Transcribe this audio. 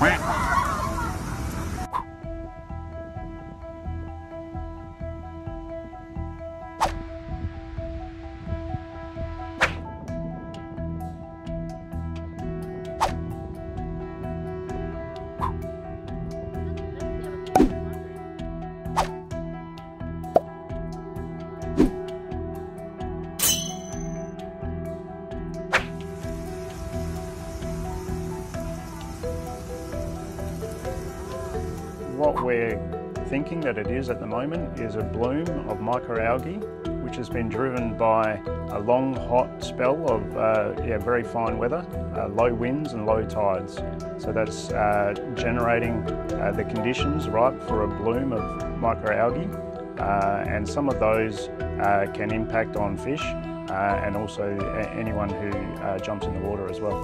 Quack. What we're thinking that it is at the moment is a bloom of microalgae which has been driven by a long hot spell of uh, yeah, very fine weather, uh, low winds and low tides. So that's uh, generating uh, the conditions right for a bloom of microalgae uh, and some of those uh, can impact on fish and also anyone who jumps in the water as well.